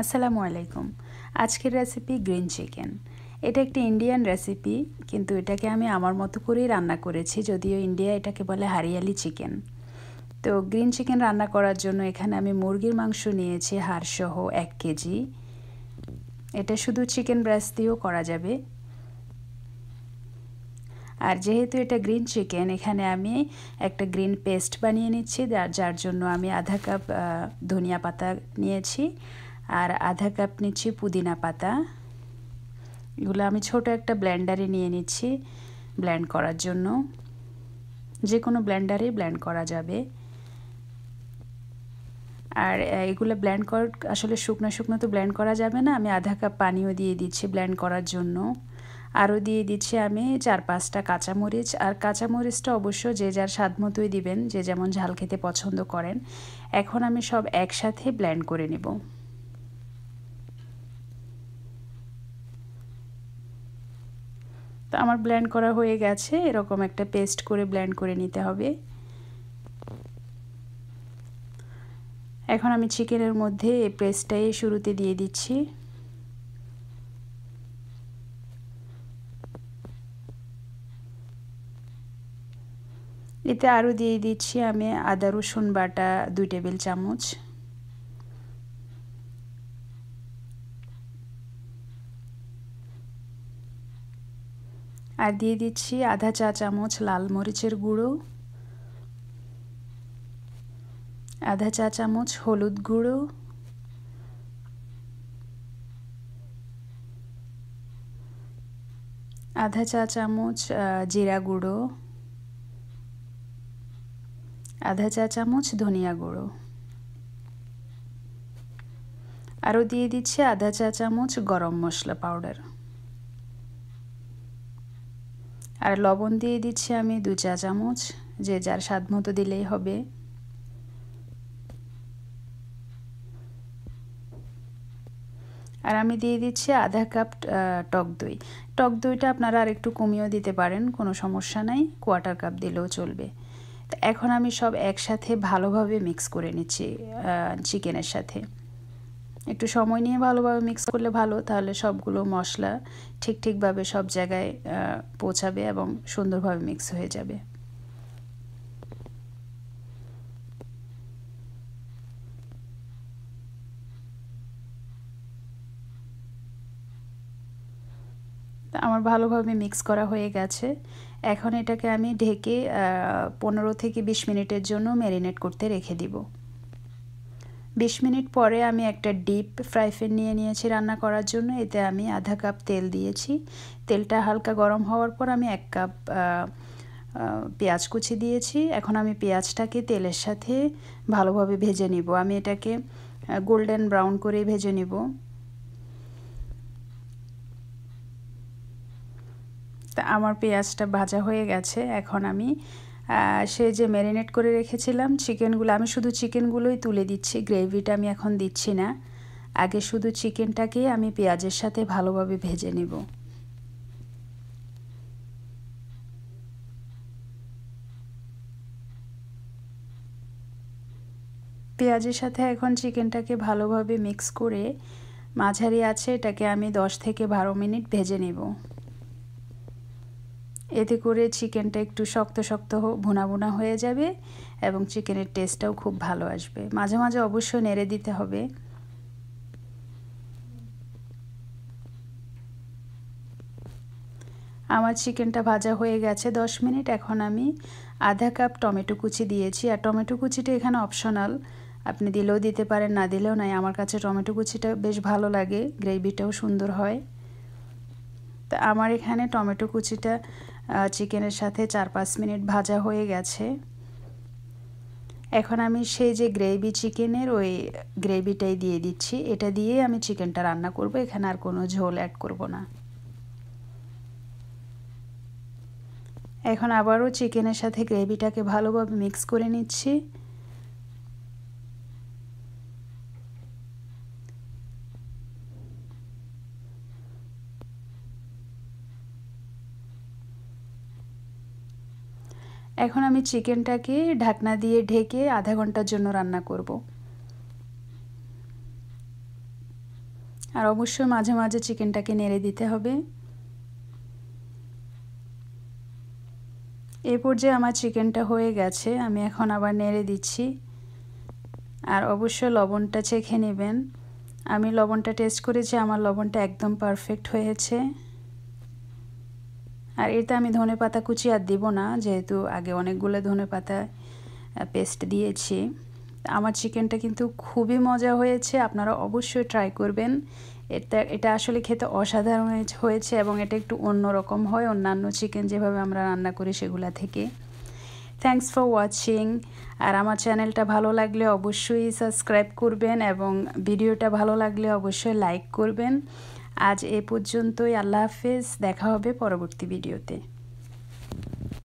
আসসালামু আলাইকুম। আজকের রেসিপি গ্রিন চিকেন এটা একটি ইন্ডিয়ান রেসিপি কিন্তু এটাকে আমি আমার মতো করেই রান্না করেছি, যদিও ইন্ডিয়া এটাকে বলে হারিয়ালি চিকেন তো গ্রিন চিকেন রান্না করার জন্য এখানে আমি মুরগির মাংস নিয়েছি হাড়সহ এক কেজি। এটা শুধু চিকেন ব্রেস্ট দিয়েও করা যাবে। আর যেহেতু এটা গ্রিন চিকেন এখানে আমি একটা গ্রিন পেস্ট বানিয়ে নিচ্ছি, যার জন্য আমি আধা কাপ ধনিয়া পাতা নিয়েছি। আর আধা কাপ নিচ্ছি পুদিনা পাতা। এগুলো আমি ছোট একটা ব্লেন্ডারে নিয়ে নিচ্ছি ব্ল্যান্ড করার জন্য। যে কোনো ব্ল্যান্ডারে ব্ল্যান্ড করা যাবে। আর এগুলো ব্ল্যান্ড কর, আসলে শুকনো শুকনো তো ব্ল্যান্ড করা যাবে না। আমি আধা কাপ পানিও দিয়ে দিচ্ছি ব্ল্যান্ড করার জন্য। আরও দিয়ে দিচ্ছি আমি চার পাঁচটা কাঁচামরিচ। আর কাঁচামরিচটা অবশ্য যে যার স্বাদ মতোই দিবেন, যে যেমন ঝাল খেতে পছন্দ করেন। এখন আমি সব একসাথে ব্ল্যান্ড করে নেব। তো আমার ব্ল্যান্ড করা হয়ে গেছে। এরকম একটা পেস্ট করে ব্ল্যান্ড করে নিতে হবে। এখন আমি চিকেনের মধ্যে এই পেস্টটাই শুরুতে দিয়ে দিচ্ছি। এতে আরও দিয়ে দিচ্ছি আমি আদা রসুন বাটা দুই টেবিল চামচ। আর দিয়ে দিচ্ছি আধা চা চামচ লাল মরিচের গুঁড়ো, আধা চা চামচ হলুদ গুঁড়ো, আধা চা চামচ জিরা গুঁড়ো, আধা চা চামচ ধনিয়া গুঁড়ো। আরও দিয়ে দিচ্ছি আধা চা চামচ গরম মশলা পাউডার। আর লবণ দিয়ে দিচ্ছি আমি দু চা চামচ, যে যার স্বাদ মতো দিলেই হবে। আর আমি দিয়ে দিচ্ছি আধা কাপ টক দই। টক দইটা আপনারা আর একটু কমিয়েও দিতে পারেন, কোনো সমস্যা নাই, কোয়ার্টার কাপ দিলেও চলবে। এখন আমি সব একসাথে ভালোভাবে মিক্স করে নিচ্ছি চিকেনের সাথে। একটু সময় নিয়ে ভালোভাবে মিক্স করলে ভালো, তাহলে সবগুলো মশলা ঠিক ঠিকভাবে সব জায়গায় পৌঁছাবে এবং সুন্দরভাবে মিক্স হয়ে যাবে। আমার ভালোভাবে মিক্স করা হয়ে গেছে। এখন এটাকে আমি ঢেকে পনেরো থেকে বিশ মিনিটের জন্য ম্যারিনেট করতে রেখে দিব। বিশ মিনিট পরে আমি একটা ডিপ ফ্রাই প্যান নিয়ে নিয়েছি রান্না করার জন্য। এতে আমি আধা কাপ তেল দিয়েছি। তেলটা হালকা গরম হওয়ার পর আমি এক কাপ পেঁয়াজ কুচি দিয়েছি। এখন আমি পেঁয়াজটাকে তেলের সাথে ভালোভাবে ভেজে নিব। আমি এটাকে গোল্ডেন ব্রাউন করে ভেজে নিব। তা আমার পেঁয়াজটা ভাজা হয়ে গেছে। এখন আমি সে যে ম্যারিনেট করে রেখেছিলাম চিকেনগুলো আমি শুধু চিকেনগুলোই তুলে দিচ্ছি গ্রেভিটা আমি এখন দিচ্ছি না। আগে শুধু চিকেনটাকে আমি পেঁয়াজের সাথে ভালোভাবে ভেজে নেব। পেঁয়াজের সাথে এখন চিকেনটাকে ভালোভাবে মিক্স করে, মাঝারি আছে, এটাকে আমি দশ থেকে বারো মিনিট ভেজে নেব। এতে করে চিকেনটা একটু শক্ত শক্ত ভুনা ভুনা হয়ে যাবে এবং চিকেনের টেস্টটাও খুব ভালো আসবে। মাঝে মাঝে অবশ্যই নেড়ে দিতে হবে। আমার চিকেনটা ভাজা হয়ে গেছে দশ মিনিট। এখন আমি আধা কাপ টমেটো কুচি দিয়েছি। আর টমেটো কুচিটা এখানে অপশনাল আপনি দিলেও দিতে পারেন, না দিলেও নাই। আমার কাছে টমেটো কুচিটা বেশ ভালো লাগে। গ্রেভিটাও সুন্দর হয়। তা আমার এখানে টমেটো কুচিটা চিকেনের সাথে চার পাঁচ মিনিট ভাজা হয়ে গেছে। এখন আমি সেই যে গ্রেভি চিকেনের ওই গ্রেভিটাই দিয়ে দিচ্ছি। এটা দিয়ে আমি চিকেনটা রান্না করব। এখানে আর কোনো ঝোল অ্যাড করব না। এখন আবারও চিকেনের সাথে গ্রেভিটাকে ভালোভাবে মিক্স করে নিচ্ছি। এখন আমি চিকেনটাকে ঢাকনা দিয়ে ঢেকে আধা ঘণ্টার জন্য রান্না করব। আর অবশ্যই মাঝে মাঝে চিকেনটাকে নেড়ে দিতে হবে। এই পর্যায়ে আমার চিকেনটা হয়ে গেছে, আমি এখন আবার নেড়ে দিচ্ছি। আর অবশ্যই লবণটা চেখে নেবেন। আমি লবণটা টেস্ট করেছি, আমার লবণটা একদম পারফেক্ট হয়েছে। আর এতে আমি ধনে পাতা কুচি আর দিব না, যেহেতু আগে অনেকগুলো ধনে পাতা পেস্ট দিয়েছি। আমার চিকেনটা কিন্তু খুবই মজা হয়েছে, আপনারা অবশ্যই ট্রাই করবেন। এটা এটা আসলে খেতে অসাধারণ হয়েছে এবং এটা একটু অন্যরকম হয়, অন্যান্য চিকেন যেভাবে আমরা রান্না করি সেগুলা থেকে। থ্যাংকস ফর ওয়াচিং আর আমার চ্যানেলটা ভালো লাগলে অবশ্যই সাবস্ক্রাইব করবেন এবং ভিডিওটা ভালো লাগলে অবশ্যই লাইক করবেন। আজ এ পর্যন্তই। আল্লাহ হাফেজ দেখা হবে পরবর্তী ভিডিওতে।